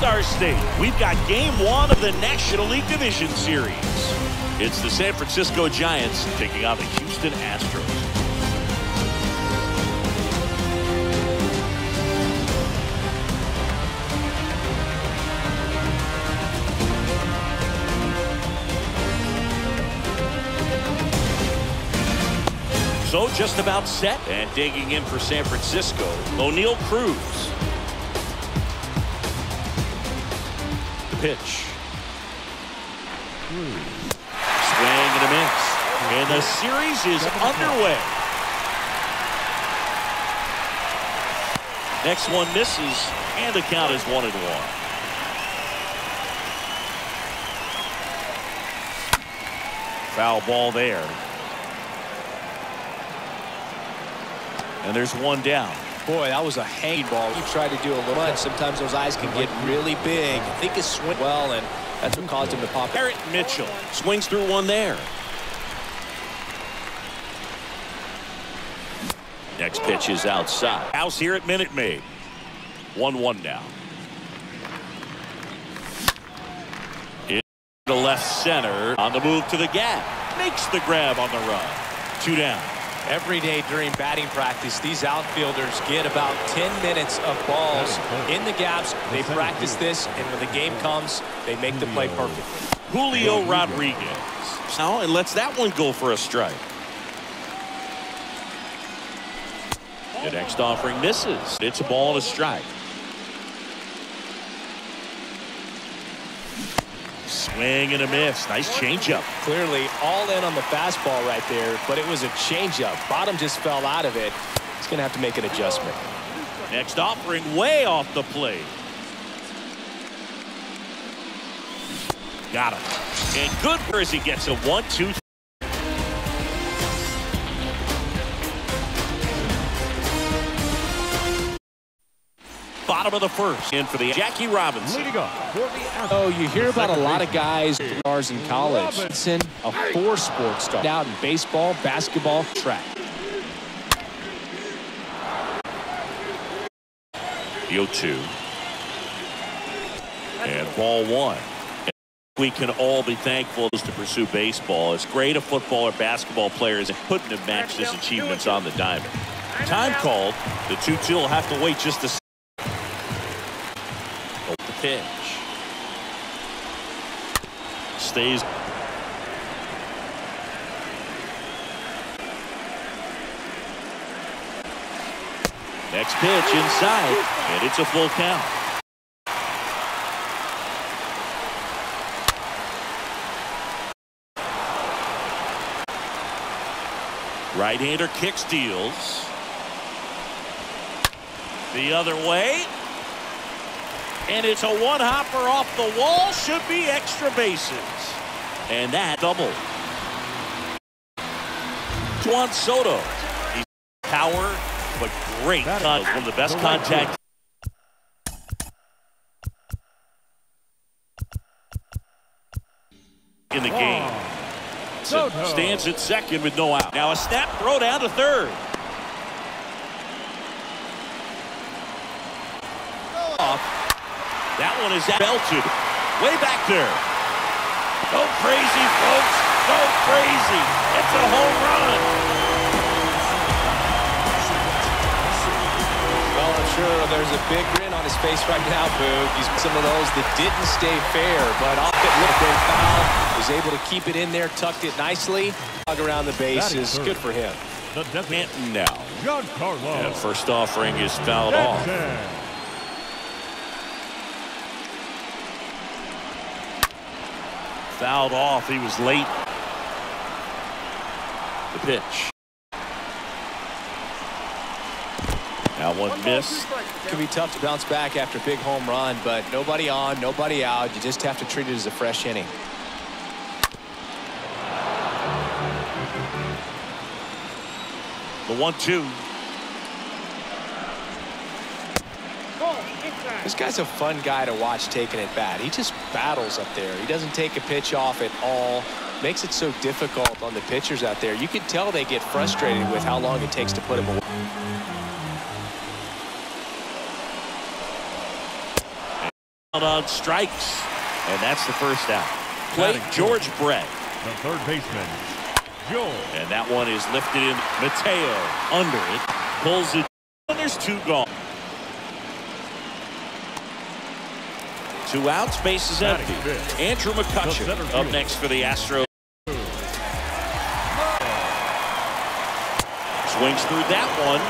Lone Star State. We've got game one of the National League Division Series. It's the San Francisco Giants taking on the Houston Astros. So just about set and digging in for San Francisco, Oneil Cruz. Pitch. Swing and a miss. And the series is underway. Next one misses, and the count is one and one. Foul ball there. And there's one down. Boy, that was a hanging ball. He tried to do a little much. Sometimes those eyes can get really big. I think it swing well, and that's what caused him to pop. Garrett Mitchell swings through one there. Next pitch is outside. House here at Minute Maid. 1-1 now. In the left center on the move to the gap. Makes the grab on the run. Two down. Every day during batting practice, these outfielders get about 10 minutes of balls in the gaps. They practice this, and when the game comes, they make the play perfectly. Julio Rodriguez. Now, and lets that one go for a strike. The next offering misses. It's a ball and a strike. Swing and a miss. Nice changeup. Clearly all in on the fastball right there, but it was a changeup. Bottom just fell out of it. He's going to have to make an adjustment. Next offering way off the plate. Got him. And good for as he gets a one-two. Bottom of the first. In for the Jackie Robinson. Oh, you hear about a lot of guys stars in college. Robinson, a four-sport star. Out in baseball, basketball, track. The 0-2. And ball one. We can all be thankful to pursue baseball. As great a football or basketball player as it couldn't have matched his achievements on the diamond. Time called. The 2-2 will have to wait just a pitch. Stays. Next pitch inside, and it's a full count. Right-hander kicks, steals. The other way. And it's a one-hopper off the wall. Should be extra bases. And that double. Juan Soto. He's power, but great contact. One of the best contact. In the game. Soto. Stands at second with no out. Now a snap throw down to third. Off. That one is belted. Way back there. Go crazy, folks. Go crazy. It's a home run. Well, I'm sure there's a big grin on his face right now, Boo. He's some of those that didn't stay fair, but off it looked been foul. Was able to keep it in there, tucked it nicely. Hug around the bases. Good for him. Canton now. And first offering is fouled off. Fouled off. He was late. The pitch. Now one miss. It can be tough to bounce back after a big home run, but nobody on, nobody out. You just have to treat it as a fresh inning. The one-two. This guy's a fun guy to watch taking it bat. He just battles up there. He doesn't take a pitch off at all. Makes it so difficult on the pitchers out there. You can tell they get frustrated with how long it takes to put him away. on strikes. And that's the first out. Play George Brett. The third baseman, George. And that one is lifted in. Mateo under it. Pulls it. And there's two gone. Two outs, bases empty. Andrew McCutchen up next for the Astros. Swings through that one.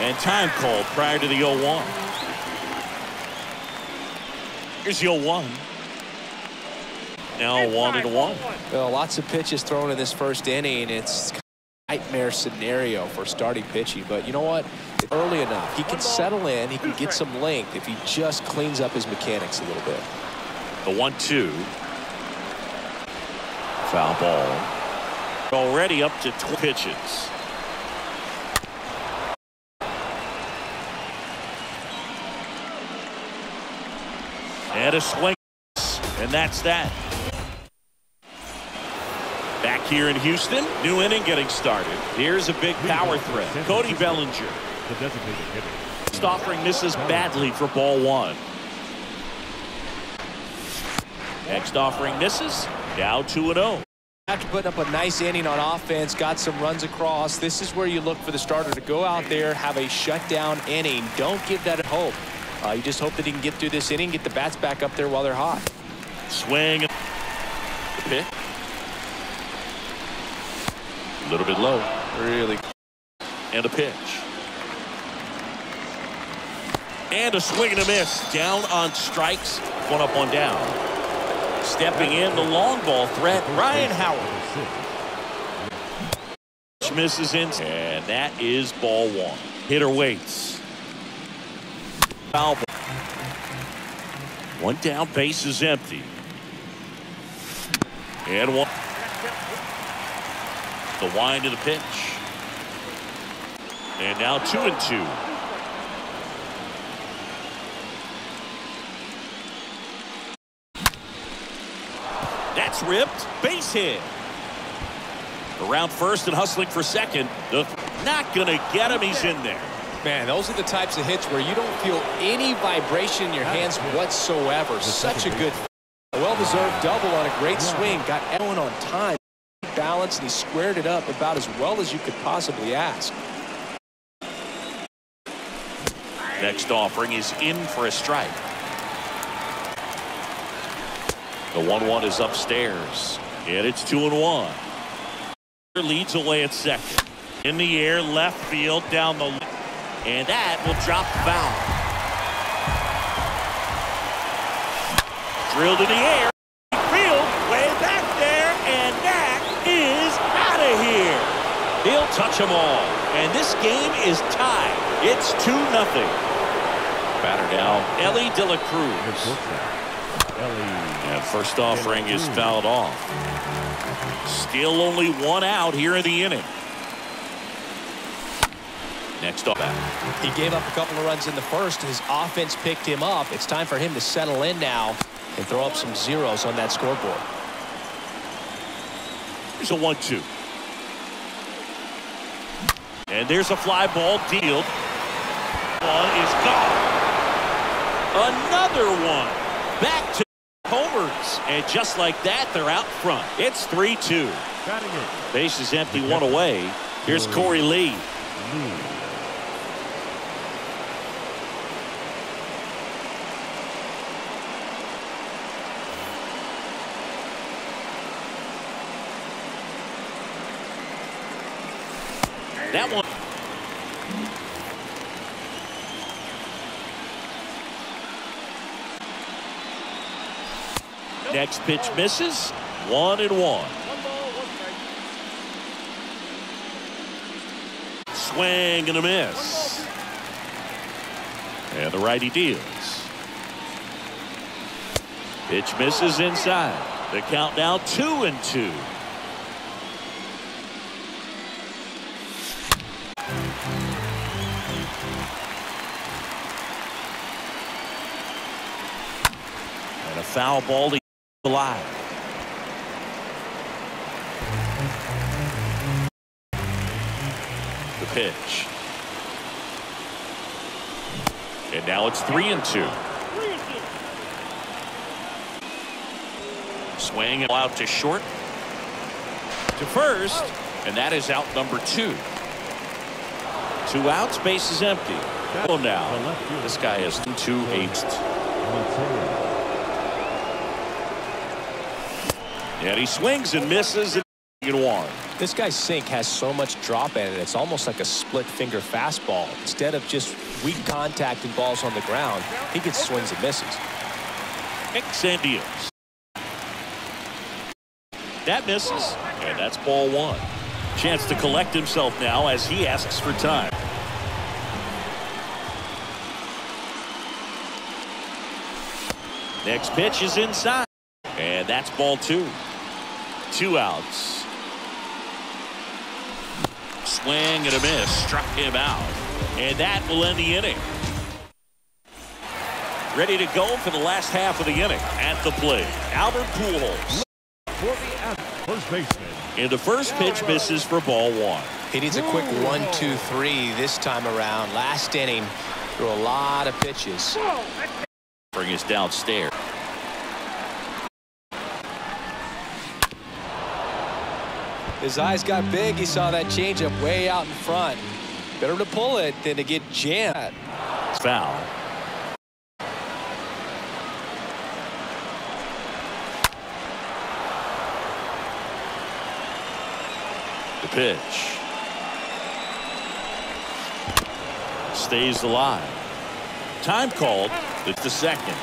And time called prior to the 0-1. Here's the 0-1. Now 1 and 1. Well, lots of pitches thrown in this first inning. It's a nightmare scenario for starting pitching. But you know what? Early enough. He can settle in. He can get some length if he just cleans up his mechanics a little bit. The 1-2. Foul ball. Already up to 12 pitches. And a swing. And that's that. Back here in Houston, new inning getting started. Here's a big power threat. Cody Bellinger. The designated hitter. Next offering misses badly for ball one. Next offering misses. Now 2 0. After putting up a nice inning on offense, got some runs across, this is where you look for the starter to go out there, have a shutdown inning. Don't give that hope. Uh, you just hope that he can get through this inning, get the bats back up there while they're hot. Swing. The pitch. A little bit low. Really. And a pitch. And a swing and a miss. Down on strikes. One up, one down. Stepping in the long ball threat, Ryan Howard. Misses in, and that is ball one. Hitter waits. Foul ball. One down, base is empty. And one. The wind of the pitch. And now two and two. That's ripped. Base hit. Around first and hustling for second. The not going to get him. He's in there. Man, those are the types of hits where you don't feel any vibration in your hands whatsoever. Such a good, well-deserved double on a great swing. Got Ellen on time. Balance, and he squared it up about as well as you could possibly ask. Next offering is in for a strike. The 1-1 is upstairs. And it's 2 and 1. Leads away at second. In the air, left field, down the and that will drop the foul. Drilled in the air. Field way back there, and that is out of here. He'll touch them all. And this game is tied. It's 2 nothing. Batter now, Elly De La Cruz. And first offering is fouled off. Still only one out here in the inning. Next off. He gave up a couple of runs in the first. His offense picked him up. It's time for him to settle in now and throw up some zeros on that scoreboard. Here's a 1-2. And there's a fly ball deal. One is gone. Another one. Back to homers. And just like that, they're out front. It's 3-2. Base is empty, one away. Here's Korey Lee. That one. Next pitch misses. One and one. Swing and a miss. And the righty deals. Pitch misses inside. The count now two and two. And a foul ball to alive. The pitch. And now it's three and two. Swing out to short. To first. And that is out number two. Two outs, base is empty. Well now, this guy is 2-8. And he swings and misses and one. This guy's sink has so much drop in it. It's almost like a split finger fastball. Instead of just weak contact and balls on the ground, he gets swings and misses. Hicks and deals. That misses, and that's ball one. Chance to collect himself now as he asks for time. Next pitch is inside. And that's ball two. Two outs. Swing and a miss. Struck him out. And that will end the inning. Ready to go for the last half of the inning. At the plate, Albert Pujols. For the first baseman. And the first pitch misses for ball one. He needs a quick one, two, three this time around. Last inning, threw a lot of pitches. Bring us downstairs. His eyes got big. He saw that changeup way out in front. Better to pull it than to get jammed. Foul. The pitch. Stays alive. Time called. It's the second.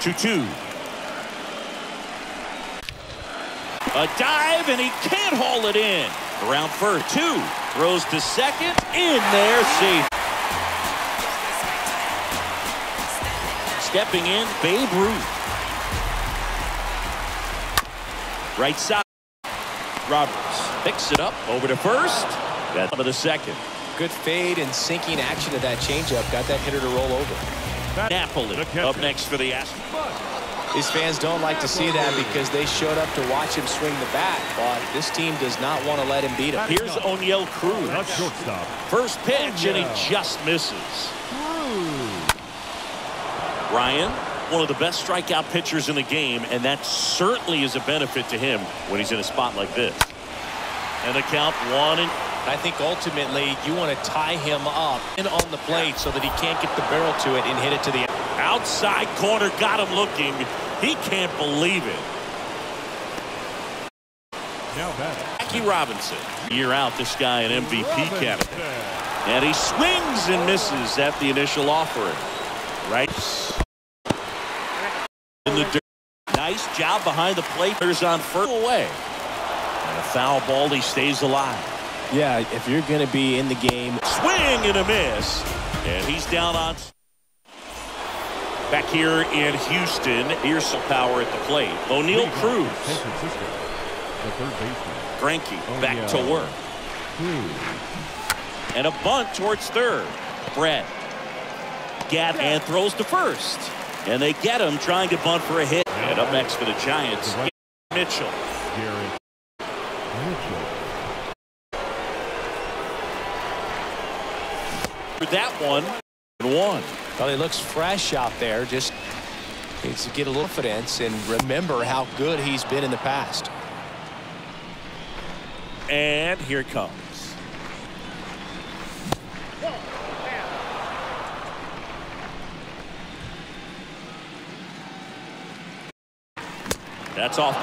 2-2. A dive, and he can't haul it in. Around first, two. Throws to second. In there, safe. Stepping in, Babe Ruth. Right side. Roberts picks it up over to first. That's of the second. Good fade and sinking action of that changeup got that hitter to roll over. Napoli up next for the Astros. These fans don't like to see that because they showed up to watch him swing the bat, but this team does not want to let him beat him. Here's Oneil Cruz. Not shortstop. First pitch, and he just misses. Ryan, one of the best strikeout pitchers in the game, and that certainly is a benefit to him when he's in a spot like this. And the count one and I think ultimately you want to tie him up in on the plate so that he can't get the barrel to it and hit it to the outside corner. Got him looking. He can't believe it. Now batting. Jackie Robinson. Year out, this guy an MVP candidate. And he swings and misses at the initial offering. Right in the dirt. Nice job behind the plate. There's on first away. And a foul ball. He stays alive. Yeah, if you're going to be in the game. Swing and a miss. And he's down on. Back here in Houston, here's some power at the plate. Oneil Cruz. San Francisco. The third baseman. Frankie Oh, back to work. And a bunt towards third. Brett. Gat and throws to first. And they get him trying to bunt for a hit. And up next for the Giants, Mitchell. Mitchell. For that one, and one. Well, he looks fresh out there. Just needs to get a little confidence and remember how good he's been in the past. And here it comes. That's off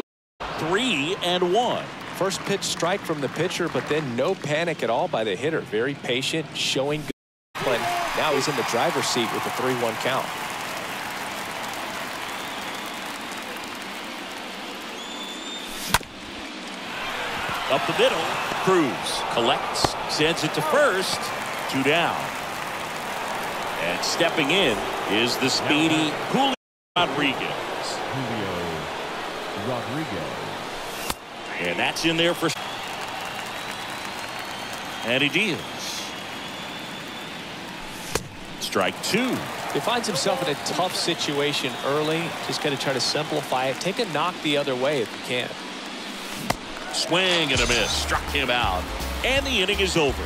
three and one. First pitch strike from the pitcher, but then no panic at all by the hitter. Very patient, showing good. discipline. Now he's in the driver's seat with the 3-1 count. Up the middle. Cruz collects, sends it to first. Two down. And stepping in is the speedy Julio Rodriguez. Julio Rodriguez. And that's in there for. And he deals. Strike two. He finds himself in a tough situation early. Just got to try to simplify it. Take a knock the other way if you can. Swing and a miss. Struck him out. And the inning is over.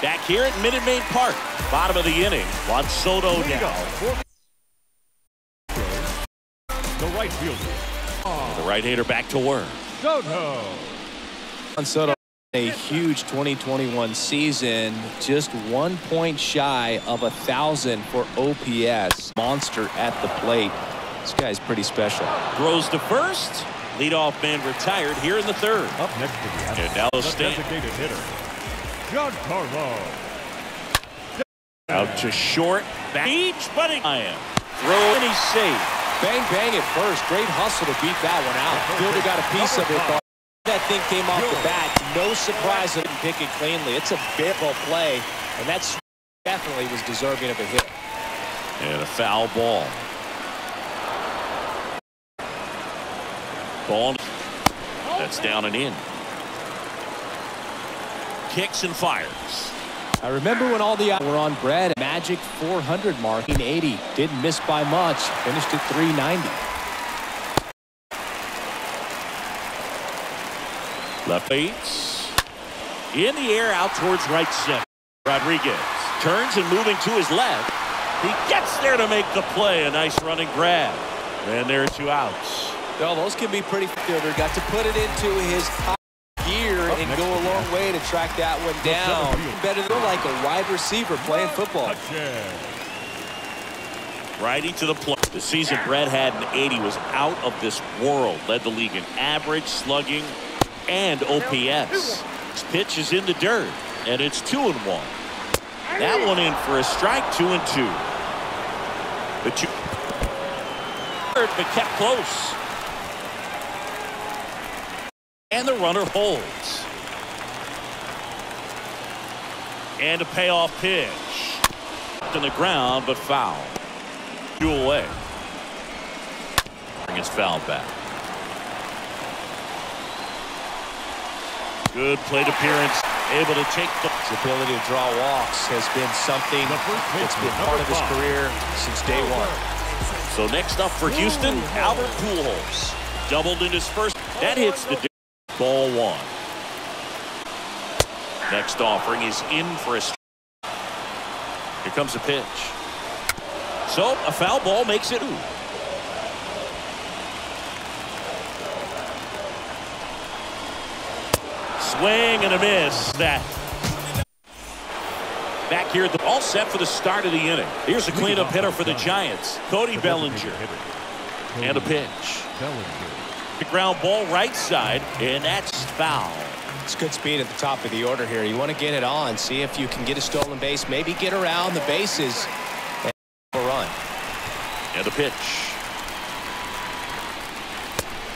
Back here at Minute Maid Park. Bottom of the inning. Juan Soto now. The right fielder. The right-hander back to work. Soto. Juan Soto a huge 2021 season, just one point shy of a thousand for OPS. Monster at the plate. This guy's pretty special. Throws to first. Leadoff man retired here in the third. Up next to the And now the stand. designated hitter. Giancarlo. Out to short. Back. Each bunting. I am. Throw and he's safe. Bang bang at first. Great hustle to beat that one out. Fielder got a piece of it. That thing came off the bat. No surprise that didn't pick it cleanly. It's a baseball play, and that's definitely was deserving of a hit. And a foul ball. Ball. That's down and in. Kicks and fires. I remember when all the were on Brad. Magic 400 mark in 80. Didn't miss by much. Finished at 390. Left Bates. In the air out towards right center. Rodriguez turns and moving to his left. He gets there to make the play. A nice running grab. And there are two outs. Well, those can be pretty fielder. Got to put it into his gear Up and go a long that. way to track that one down. Better than like a wide receiver playing football. Righty to the plate. The season Brett had in 80 was out of this world. Led the league in average, slugging, and OPS. Pitch is in the dirt, and it's two and one. That one in for a strike, two and two. The two, but kept close. And the runner holds. And a payoff pitch. On the ground, but foul. Two away. Bring his foul back. Good plate appearance. Able to take the. His ability to draw walks has been something that's been part of his five. career since day oh, one. So next up for Houston, Albert Pujols. Doubled in his first. That hits the ball one. Next offering is in for a. stri- Here comes a pitch. So a foul ball makes it. Ooh. Swing and a miss. That. Back here, the all set for the start of the inning. Here's a cleanup hitter for the Giants, Cody Bellinger, and a pitch. Bellinger. The ground ball right side, and that's foul. It's good speed at the top of the order here. You want to get it on, see if you can get a stolen base, maybe get around the bases and a run. And a pitch.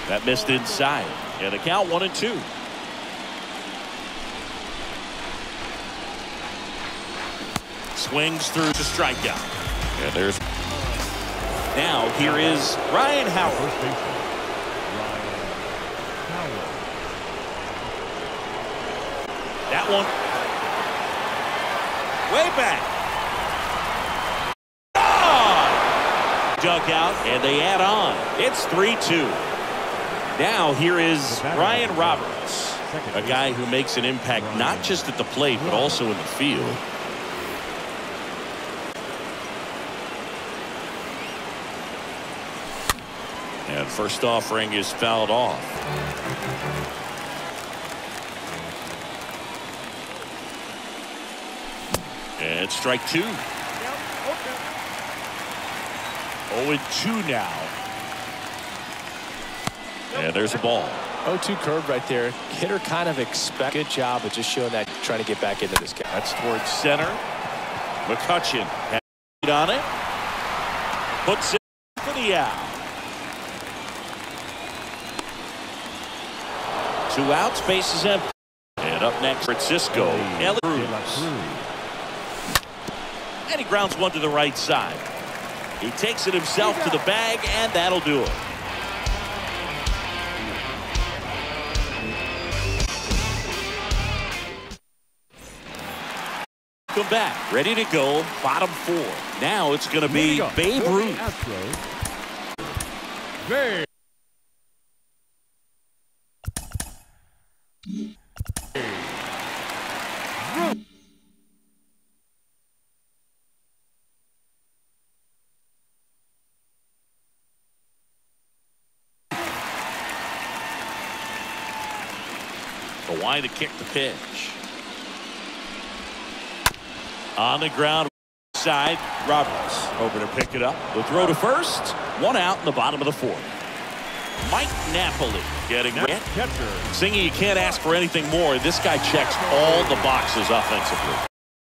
That missed inside. And the count one and two. Swings through to strikeout. And there's. Now here is Ryan Howard. That one. Way back. Ah! Dug out, and they add on. It's 3-2. Now here is Ryan Roberts, a guy who makes an impact not just at the plate, but also in the field. First offering is fouled off. And strike two. 0 and 2 now. And there's a ball. 0-2 curve right there. Hitter kind of expect. Good job of just showing that trying to get back into this game. That's towards center. McCutchen has on it. Puts it for the out. Two outs, base is empty. And up next, Francisco. Elly Cruz. And he grounds one to the right side. He takes it himself to the bag, and that'll do it. Come back, ready to go, bottom four. Now it's going to be Babe Ruth. Babe. Why to kick the pitch. On the ground side, Roberts over to pick it up. The throw to first, one out in the bottom of the fourth. Mike Napoli getting it. Catcher. Singing, you can't ask for anything more. This guy checks all the boxes offensively.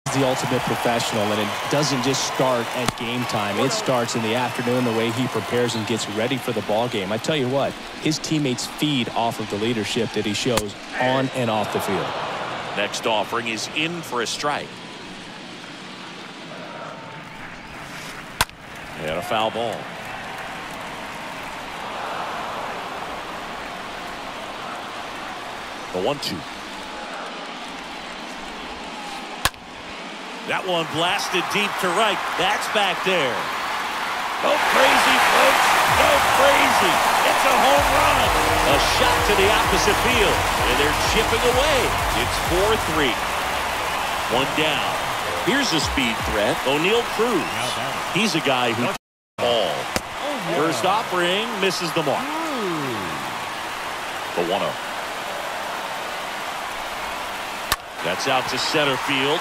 He's the ultimate professional, and it doesn't just start at game time. It starts in the afternoon, the way he prepares and gets ready for the ball game. I tell you what, his teammates feed off of the leadership that he shows on and off the field. Next offering is in for a strike. And a foul ball. The one-two. That one blasted deep to right. That's back there. Go crazy, folks. Go crazy. It's a home run. A shot to the opposite field. And they're chipping away. It's 4-3. One down. Here's a speed threat. Oneil Cruz. He's a guy who ball. Oh. First offering misses the mark. The 1-0. That's out to center field.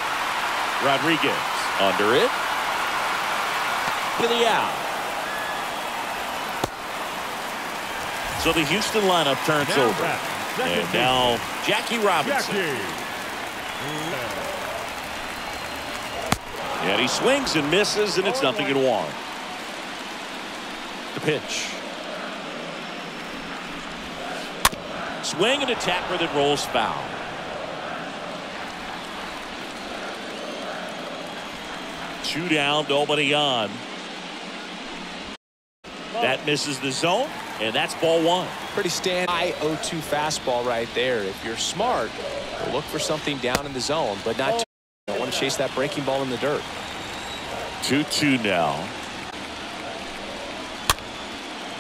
Rodriguez under it. To the out. So the Houston lineup turns Now over. And now Jackie Robinson. Jackie. And he swings and misses, and it's oh nothing in one. The pitch. Swing and a tapper that rolls foul. Two down, nobody on. That misses the zone, and that's ball one. Pretty stand high 0-2 fastball right there. If you're smart, look for something down in the zone, but not too don't want to chase that breaking ball in the dirt. 2-2 now.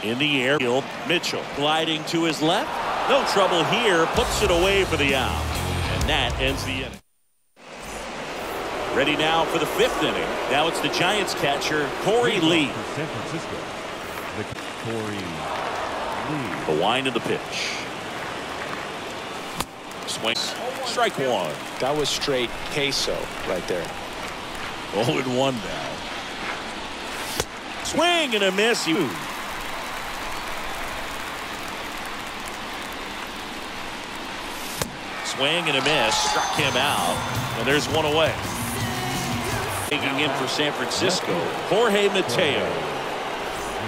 In the air, field, Mitchell gliding to his left. No trouble here. Puts it away for the out. And that ends the inning. Ready now for the fifth inning. Now it's the Giants catcher, Korey Lee. San Francisco. The Korey Lee. The wind of the pitch. Swings. Strike one. That was straight queso right there. 0 and 1 now. Swing and a miss. You. Swing and a miss. Struck him out. And there's one away. Taking in for San Francisco, Jorge Mateo.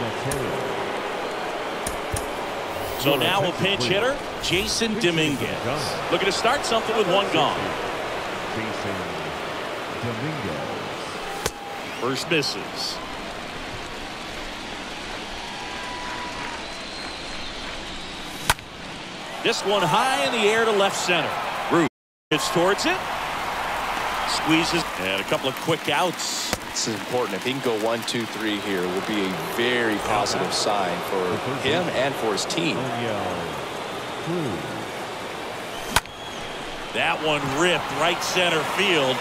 Mateo. So now a pinch hitter, Jason Dominguez. Looking to start something with one gone. Jason Dominguez. First misses. This one high in the air to left center. Root gets towards it. Squeezes. And a couple of quick outs. This is important. If he can go one, two, three here, will be a very positive sign for him and for his team. Oh, that one ripped right center field.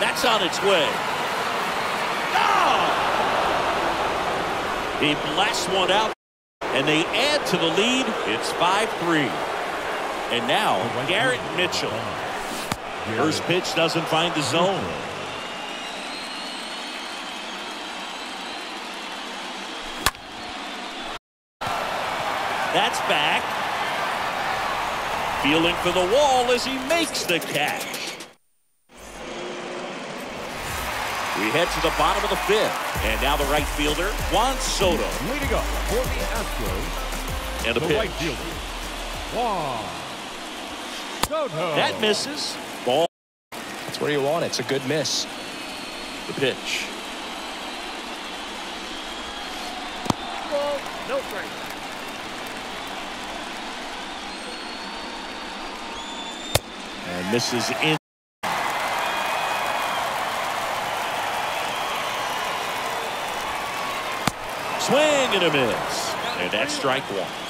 That's on its way. Oh! He blasts one out, and they add to the lead. It's 5-3. And now, oh, Garrett Mitchell. Oh, First pitch doesn't find the zone. That's back. Feeling for the wall as he makes the catch. We head to the bottom of the fifth. And now the right fielder, Juan Soto. Leading up for the Astros. And a The pitch. right fielder. Juan Soto. That misses. Ball. That's where you want it. It's a good miss. The pitch. No strike. And misses in. Swing and a miss. And that's strike one.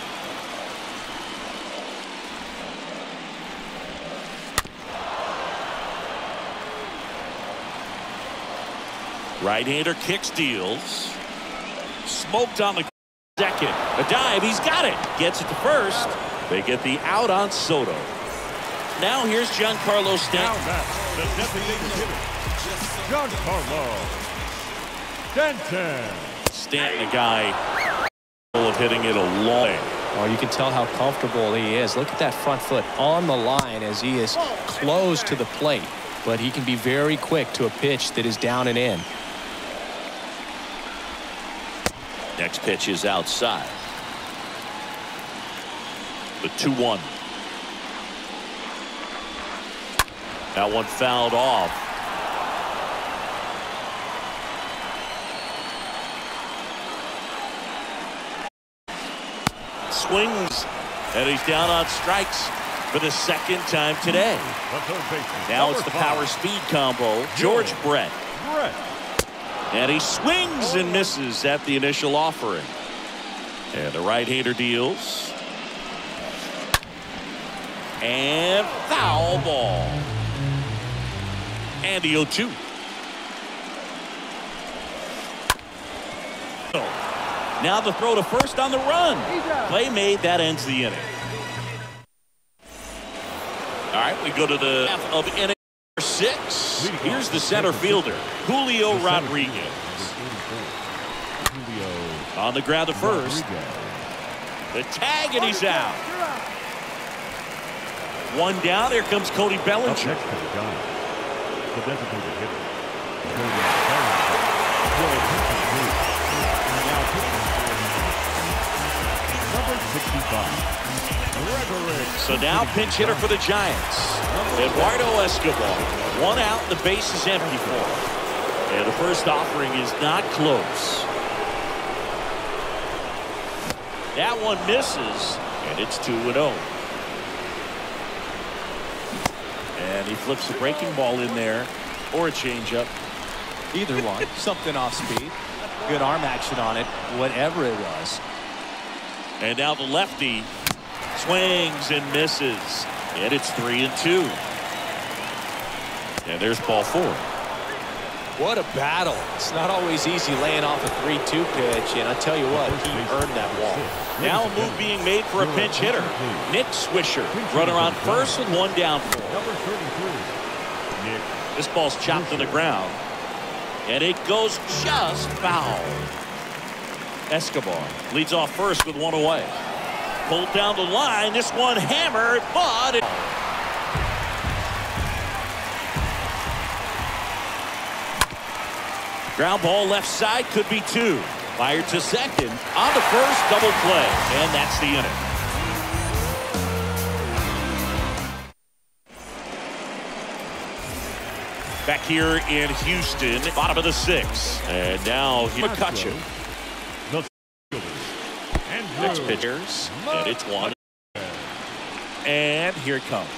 Right-hander kicks deals. Smoked on the second. A dive. He's got it. Gets it to first. They get the out on Soto. Now here's Giancarlo Now Stanton. that's the designated Giancarlo Stanton. Stanton, a guy of hitting it a long way. Oh, you can tell how comfortable he is. Look at that front foot on the line as he is close to the plate. But he can be very quick to a pitch that is down and in. Next pitch is outside. The 2-1. That one fouled off. Swings, and he's down on strikes for the second time today. The third baseman. Now it's the power speed combo. George Brett. Brett. And he swings and misses at the initial offering. And the right-hander deals. And foul ball. And the 0-2. Now the throw to first on the run. Play made. That ends the inning. All right, we go to the half of inning six. Here's the center fielder, Julio Rodriguez. Julio On the ground to first. The tag, and he's out. One down. Here comes Cody Up Bellinger. next to the Giants, the designated hitter, Cody Bellinger. Will pitches move. And now pitching for number 65, Gregory. So now pinch hitter for the Giants. Eduardo Escobar. One out. The base is empty for him. And the first offering is not close. That one misses, and it's 2 0. And he flips a breaking ball in there or a changeup. Either one. Something off speed. Good arm action on it. Whatever it was. And now the lefty swings and misses. And it's three and two. And there's ball four. What a battle. It's not always easy laying off a 3-2 pitch, and I tell you what, he earned that wall. Now a move being made for a pinch hitter. Nick Swisher, runner on first with one down for. Number 33, Nick This ball's chopped to the ground. And it goes just foul. Escobar leads off first with one away. Pulled down the line. This one hammered, but it Ground ball left side could be two. Fired to second. On the first double play. And that's the inning. Back here in Houston, bottom of the sixth. And now he McCutchen. Pitchers. And it's one. And here it comes.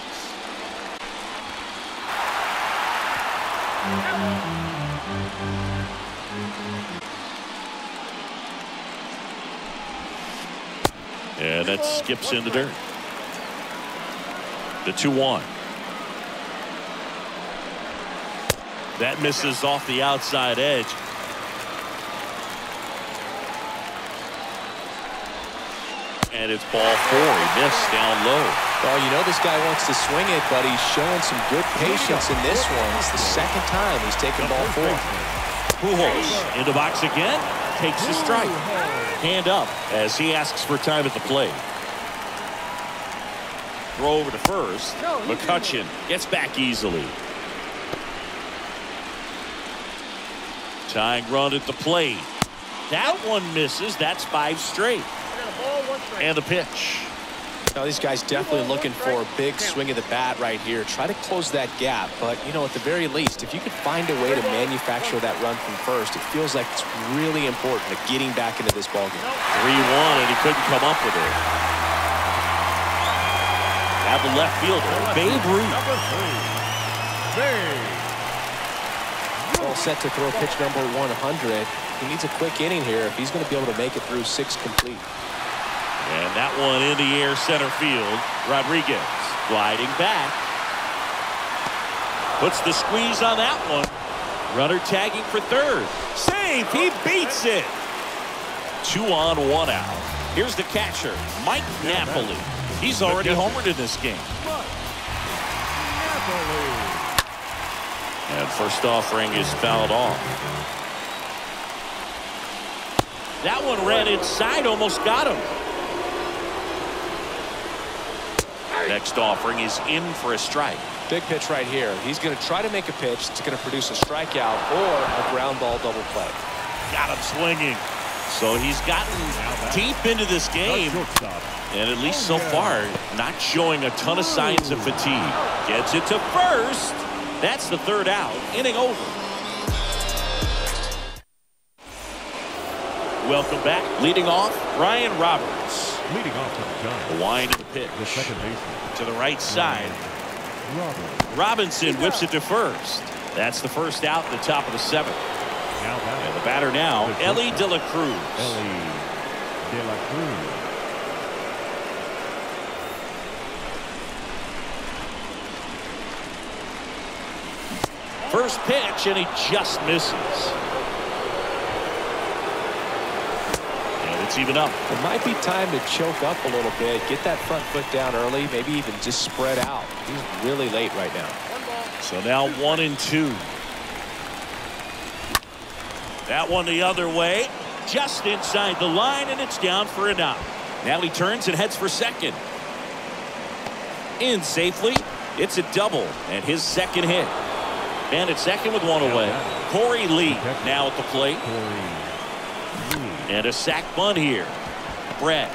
And that skips in the dirt. The 2-1. That misses off the outside edge. And it's ball four. He missed down low. Well, you know this guy wants to swing it, but he's showing some good patience in this one. It's the second time he's taken ball four. Pujols in the box again. Takes a strike. Hand up as he asks for time at the plate. Throw over to first. McCutchen gets back easily. Tying run at the plate. That one misses. That's five straight. And the pitch. Now, these guys definitely looking for a big swing of the bat right here. Try to close that gap, but, you know, at the very least, if you could find a way to manufacture that run from first, it feels like it's really important to getting back into this ballgame. 3-1, and he couldn't come up with it. Now the left fielder, Babe Ruth. Number three, Babe. All set to throw pitch number 100. He needs a quick inning here if he's going to be able to make it through six complete. And that one in the air center field. Rodriguez gliding back. Puts the squeeze on that one. Runner tagging for third. Safe. He beats it. Two on, one out. Here's the catcher, Mike Napoli. He's already homered in this game. And first offering is fouled off. That one ran inside, almost got him. Next offering is in for a strike. Big pitch right here. He's going to try to make a pitch that's going to produce a strikeout or a ground ball double play. Got him swinging. So he's gotten deep into this game. And at least oh, so far, not showing a ton of signs of fatigue. Gets it to first. That's the third out. Inning over. Welcome back. Leading off, Ryan Roberts. Leading off to the Giants. The wind of the pitch. The second baseman. To the right side. Robinson whips it to first. That's the first out at the top of the seventh. And the batter now, Elly De La Cruz. Elly De La Cruz. First pitch, and he just misses. It's even up. It might be time to choke up a little bit, get that front foot down early, maybe even just spread out. He's really late right now. So now one and two. That one the other way. Just inside the line, and it's down for a knock. Now he turns and heads for second. In safely. It's a double, and his second hit. And at second with one away. Korey Lee now at the plate. And a sack bunt here. Brett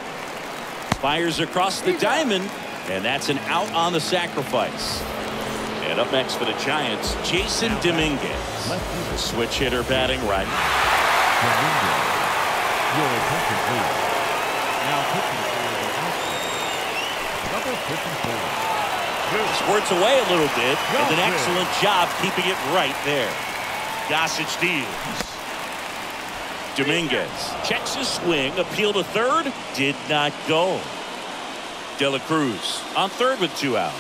fires across the diamond, and that's an out on the sacrifice. And up next for the Giants, Jasson Dominguez. Left-hander. Switch hitter batting right. Dominguez. Your attention, please. Now pitching for the outfield. Number 54. Squirts away a little bit, and an excellent job keeping it right there. Gossage deals. Dominguez checks his swing, appeal to third, did not go. De La Cruz on third with two out.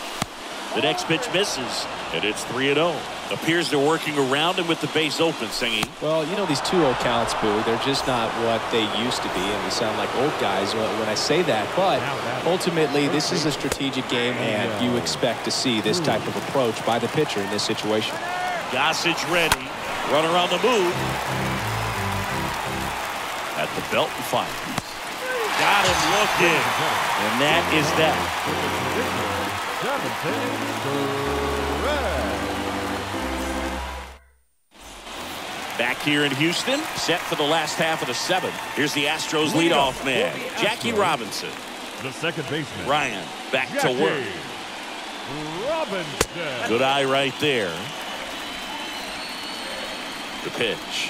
The next pitch misses, and it's 3 0. Appears they're working around him with the base open, singing. Well, you know, these 2-0 counts, Boo, they're just not what they used to be, and we sound like old guys when when I say that. But ultimately, this is a strategic game, and you expect to see this type of approach by the pitcher in this situation. Gossage ready. Runner on the move. At the belt and fires. Got him looking. And that is that. Back here in Houston, set for the last half of the seventh. Here's the Astros leadoff man, Jackie Robinson. The second baseman. Ryan back to work. Robinson. Good eye right there. The pitch.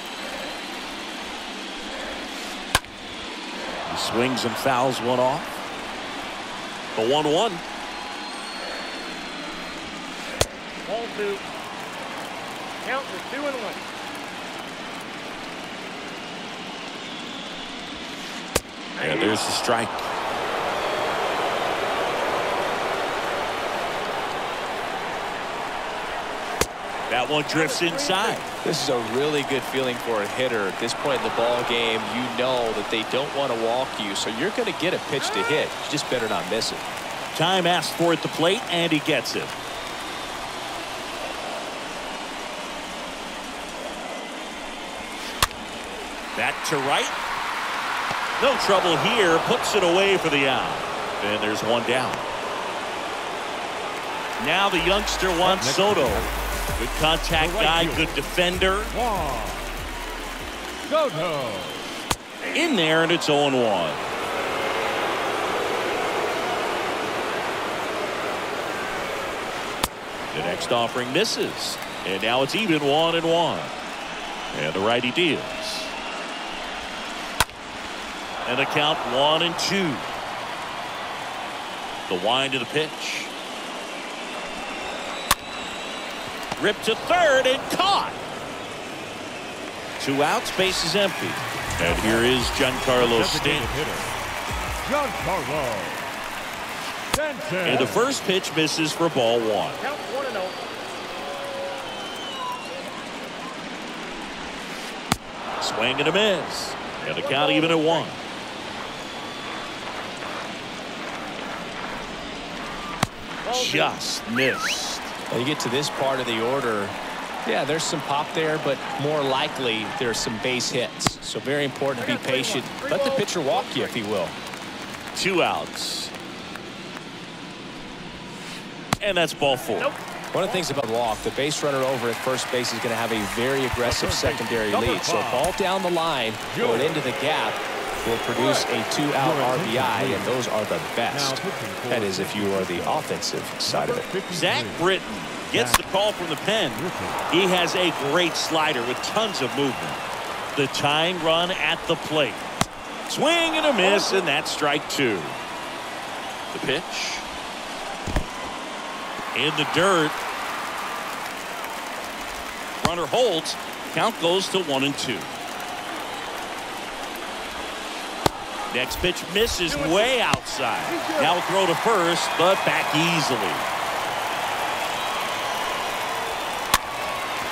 He swings and fouls one off. The 1 1. Ball two. Count for two and one. And there's the strike. That one drifts inside. This is a really good feeling for a hitter at this point in the ball game. You know that they don't want to walk you, so you're going to get a pitch to hit. You just better not miss it. Time asked for at the plate, and he gets it. Back to right. No trouble here. Puts it away for the out. And there's one down. Now the youngster wants Next Soto. Good contact right guy, fielder. good defender. Juan Soto. In there, and it's 0 1. The next offering misses. And now it's even one and one. And the righty deals. And the count one and two. The wind of the pitch. Ripped to third and caught. Two outs, base is empty. And here is Giancarlo Designated Stanton. Giancarlo Stanton. And the first pitch misses for ball one. Count one and oh. Swing and a miss. And the count even at one. Just missed. When you get to this part of the order, Yeah, there's some pop there, but more likely there's some base hits. So very important to be patient. Let the pitcher walk you, if he will. Two outs. And that's ball four. Nope. One of the things about walk, the base runner over at first base is going to have a very aggressive secondary lead. So ball down the line, going into the gap, will produce a two-out RBI, and those are the best. That is if you are the offensive side of it. Zach Britton gets the call from the pen. He has a great slider with tons of movement. The tying run at the plate. Swing and a miss, and that's strike two. The pitch. In the dirt. Runner holds. Count goes to one and two. Next pitch misses way outside. Now throw to first, but back easily.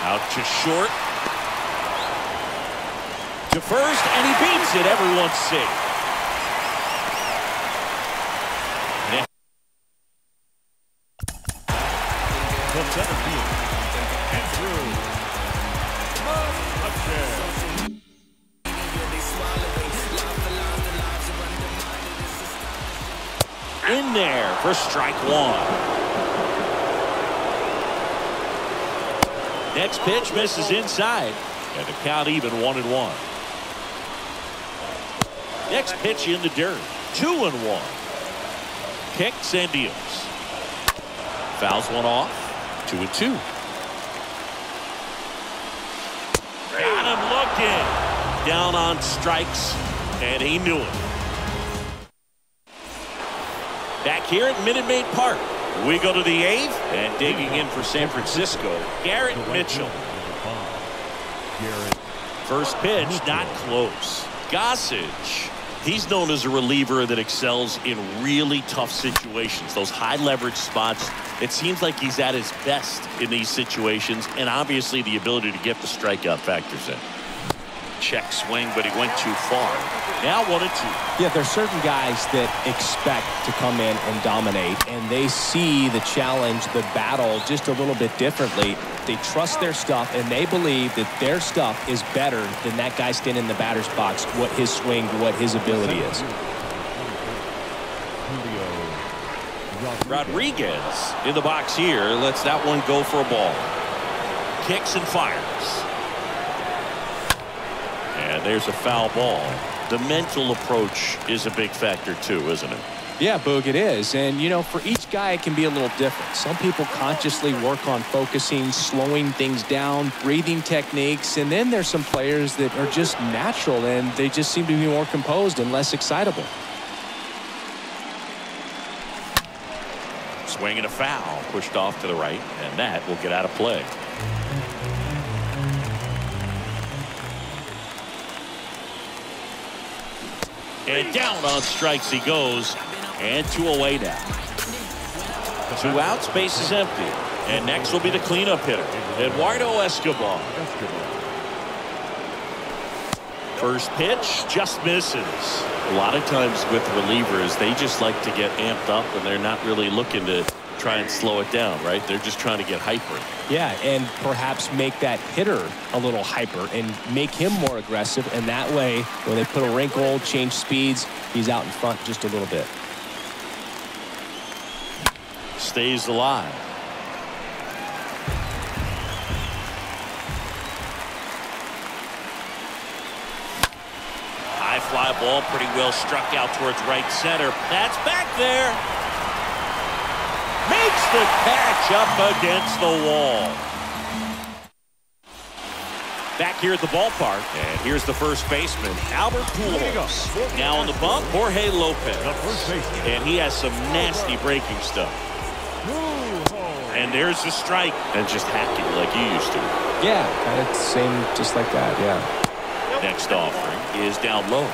Out to short. To first, and he beats it. Everyone's safe. Strike one. Next pitch misses inside. And the count even one and one. Next pitch in the dirt. Two and one. Kicks and deals. Fouls one off. Two and two. Got him looking. Down on strikes. And he knew it. Back here at Minute Maid Park. We go to the eighth and digging in for San Francisco. Garrett Mitchell. First pitch, not close. Gossage. He's known as a reliever that excels in really tough situations. Those high leverage spots. It seems like he's at his best in these situations. And obviously the ability to get the strikeout factors in. Check swing, but he went too far. Now one and two. Yeah, there's certain guys that expect to come in and dominate, and they see the challenge, the battle, just a little bit differently. They trust their stuff, and they believe that their stuff is better than that guy standing in the batter's box, what his swing, what his ability is. Rodriguez in the box here lets that one go for a ball. Kicks and fires. There's a foul ball. The mental approach is a big factor too, isn't it? Yeah, Boog, it is. And, you know, for each guy, it can be a little different. Some people consciously work on focusing, slowing things down, breathing techniques. And then there's some players that are just natural and they just seem to be more composed and less excitable. Swing and a foul pushed off to the right, and that will get out of play. And down on strikes he goes, and two away now. Two outs, base is empty. And next will be the cleanup hitter, Eduardo. Escobar. First pitch just misses. A lot of times with relievers, they just like to get amped up and they're not really looking to try and slow it down, right? They're just trying to get hyper. Yeah, and perhaps make that hitter a little hyper and make him more aggressive. And that way, when they put a wrinkle, change speeds, he's out in front just a little bit. Stays alive. High fly ball pretty well struck out towards right center. That's back there. Makes the catch up against the wall. Back here at the ballpark, and here's the first baseman, Albert Pujols. Now on the bump, Jorge Lopez. The first baseman. And he has some nasty breaking stuff. And there's the strike. And just hacking like you used to. Yeah, kind of same, just like that. Yeah. Next offering is down low.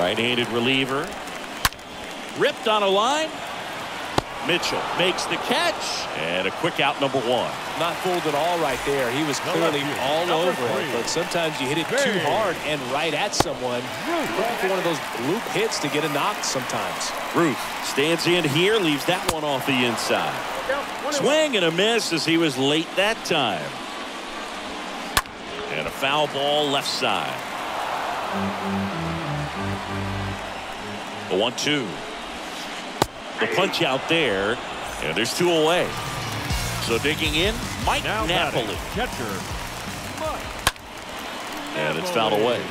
Right-handed reliever. Ripped on a line. Mitchell makes the catch. And a quick out number one. Not fooled at all right there. He was clearly all Number over it, but sometimes you hit it too hard and right at someone. Looking for one of those loop hits to get a knock sometimes. Ruth stands in here, leaves that one off the inside. Swing and a miss as he was late that time. And a foul ball left side. The one two. The punch out there. And there's two away. So digging in, Mike Now Napoli. catcher, Mike. And it's fouled away.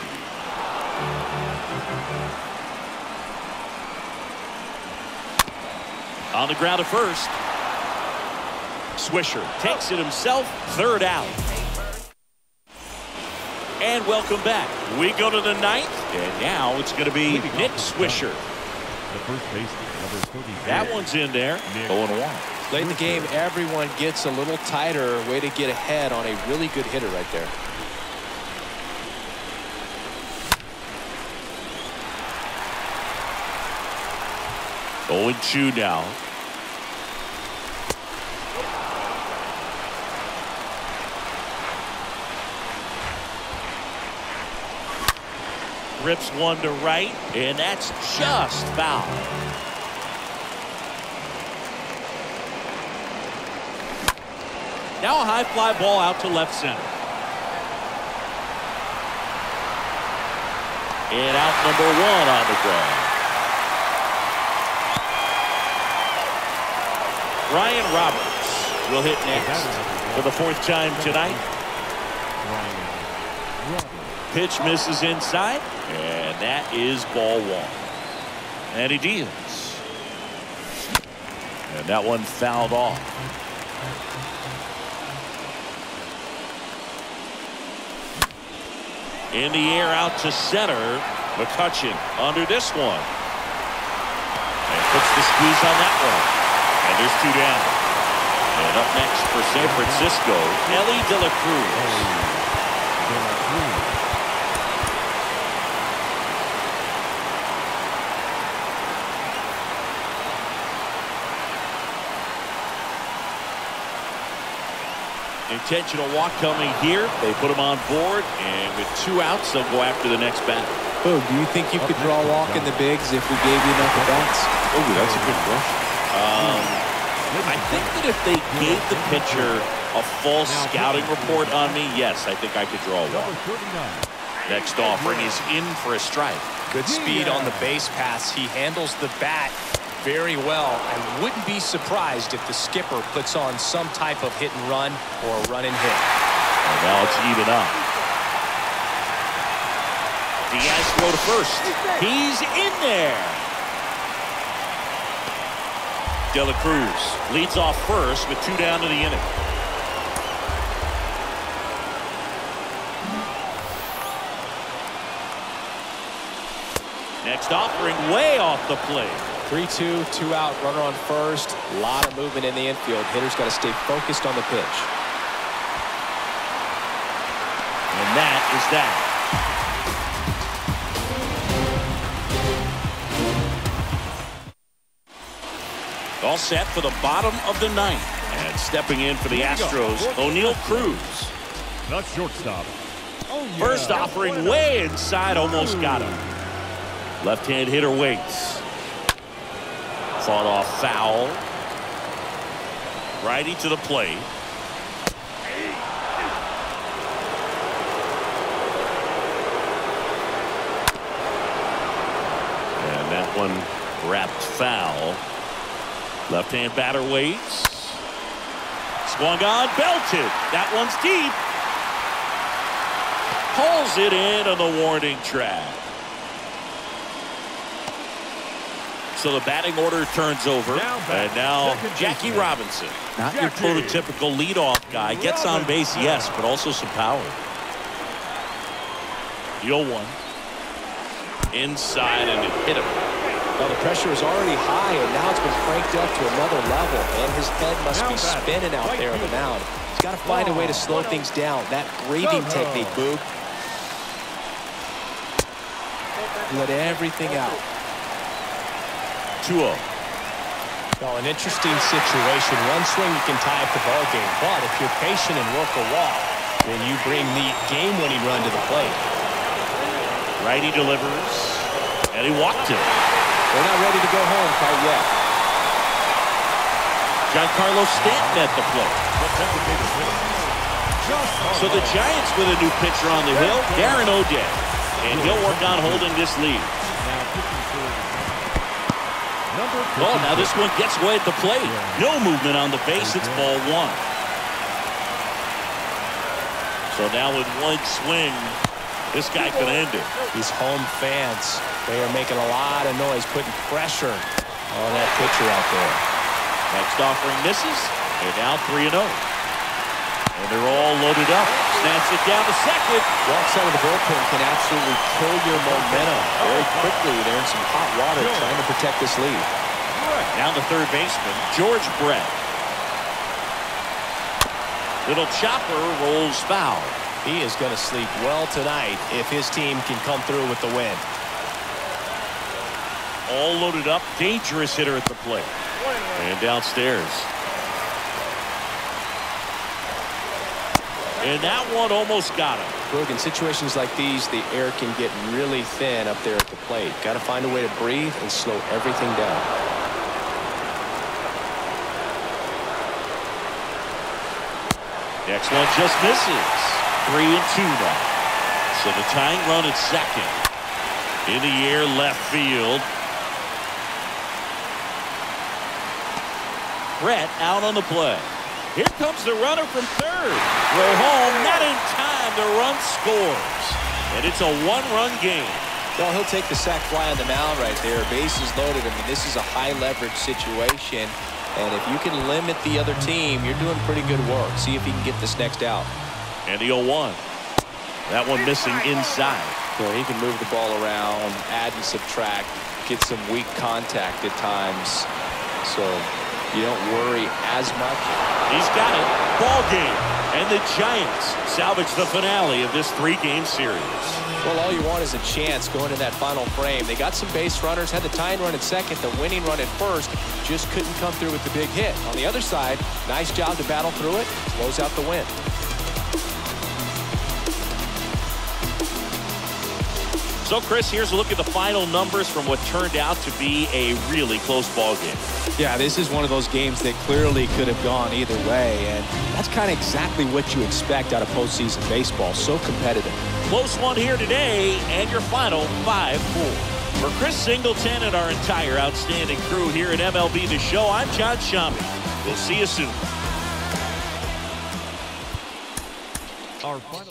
On the ground at first. Swisher takes it himself. Third out. And welcome back. We go to the ninth. And now it's going to be Nick Swisher. The first baseman, number 34. That one's in there. 0-1. Late in the game, everyone gets a little tighter. Way to get ahead on a really good hitter right there. Going two now. Rips one to right, and that's just foul. Now a high fly ball out to left center. And out number one on the ground. Ryan Roberts will hit next for the fourth time tonight. Pitch misses inside, and that is ball one. And he deals. And that one fouled off. In the air out to center. McCutchen under this one. And puts the squeeze on that one. And there's two down. And up next for San Francisco, Elly De La Cruz. Intentional walk coming here. They put him on board, and with two outs, they'll go after the next bat. Boog, do you think you could draw a walk in the bigs if we gave you enough at bats? Oh, that's a good question. Um, I think that if they gave the pitcher a full scouting report on me, yes, I think I could draw a walk. Next offering is in for a strike. Good speed on the base pass. He handles the bat very well. and wouldn't be surprised if the skipper puts on some type of hit and run or run and hit. And now it's even up. Diaz throw to first. He's in there. De La Cruz leads off first with two down to the inning. Next offering way off the plate. 3-2, two out, runner on first. A lot of movement in the infield. Hitter's got to stay focused on the pitch. And that is that. All set for the bottom of the ninth. And stepping in for the Astros, Oneil Cruz. The shortstop. Oh, yeah. First offering way inside, almost got him. Left-hand hitter waits. Fought off foul. Righty to the plate. And that one wrapped foul. Left-hand batter waits. Swung on, belted. That one's deep. Pulls it in on the warning track. So the batting order turns over. Now and now Jackie baseman. Robinson. Not your Jackie. prototypical leadoff guy. Gets on base, yes, but also some power. The 0-1. Inside and it hit him. Well, the pressure is already high, and now it's been cranked up to another level, and his head must Now be spinning out there on the mound. He's got to find a way to oh, slow things down. That breathing technique, Boog. Let everything out. 2-0. Well, an interesting situation. One swing you can tie up the ball game, but if you're patient and work a walk, then you bring the game-winning run to the plate. Righty delivers. And he walked him. They're not ready to go home quite yet. Giancarlo Stanton at the plate. So the Giants with a new pitcher on the hill, Darren O'Day. And he'll work on holding this lead. Oh, now this one gets away at the plate. No movement on the base. It's mm-hmm. ball one. So now with one swing, this guy can end it. These home fans, they are making a lot of noise, putting pressure on that pitcher out there. Next offering misses. And now 3 0. And they're all loaded up. Snaps it down to second. Walks out of the bullpen can absolutely kill your momentum very quickly. They're in some hot water trying to protect this lead. Now the third baseman, George Brett. Little chopper rolls foul. He is going to sleep well tonight if his team can come through with the win. All loaded up. Dangerous hitter at the plate. And downstairs. And that one almost got him. Look, in situations like these, the air can get really thin up there at the plate. Got to find a way to breathe and slow everything down. Next one just misses. Three and two now. So the tying run at second. In the air left field. Brett out on the play. Here comes the runner from third. Throw home, not in time. The run scores. And it's a one-run game. Well, he'll take the sac fly on the mound right there. Bases loaded. I mean, this is a high leverage situation. And if you can limit the other team, you're doing pretty good work. See if he can get this next out. And the 0-1. That one missing inside. So he can move the ball around, add and subtract, get some weak contact at times. So you don't worry as much. He's got it. Ball game. And the Giants salvage the finale of this three-game series. Well, all you want is a chance going to that final frame. They got some base runners, had the tying run at second, the winning run at first, just couldn't come through with the big hit. On the other side, nice job to battle through it, close out the win. So, Chris, here's a look at the final numbers from what turned out to be a really close ball game. Yeah, this is one of those games that clearly could have gone either way, and that's kind of exactly what you expect out of postseason baseball. So competitive. Close one here today, and your final 5-4. For Chris Singleton and our entire outstanding crew here at MLB The Show, I'm Jon Sciambi. We'll see you soon. Our final.